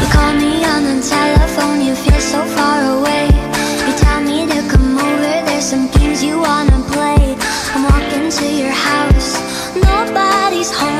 You call me on the telephone, you feel so far away. You tell me to come over, there's some games you wanna play. I'm walking to your house, nobody's home.